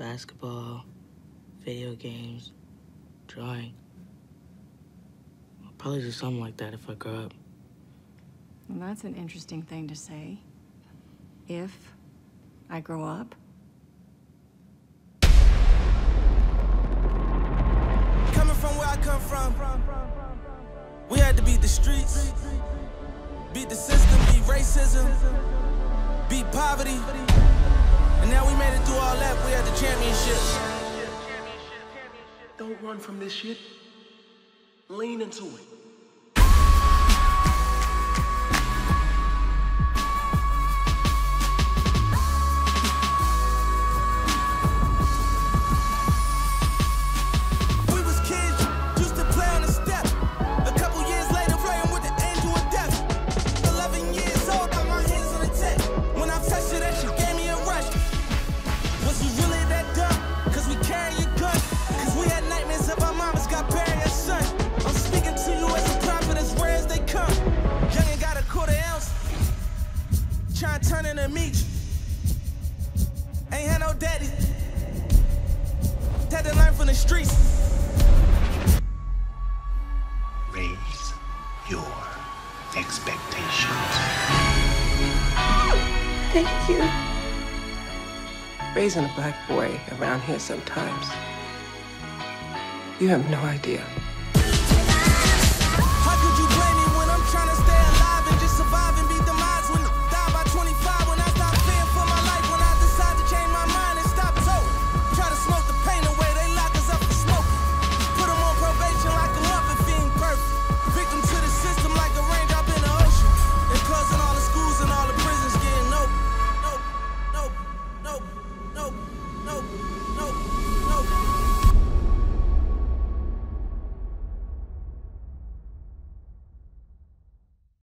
basketball, video games, drawing. I'll probably do something like that if I grow up. Well, that's an interesting thing to say. If I grow up. Coming from where I come from, we had to beat the streets, beat the system, beat racism, beat poverty. And now we made it through all that, we had the championship. Don't run from this shit. Lean into it. To turn into meat. Ain't had no daddy. Had to learn from the streets. Raise your expectations. Thank you. Raising a black boy around here sometimes. You have no idea.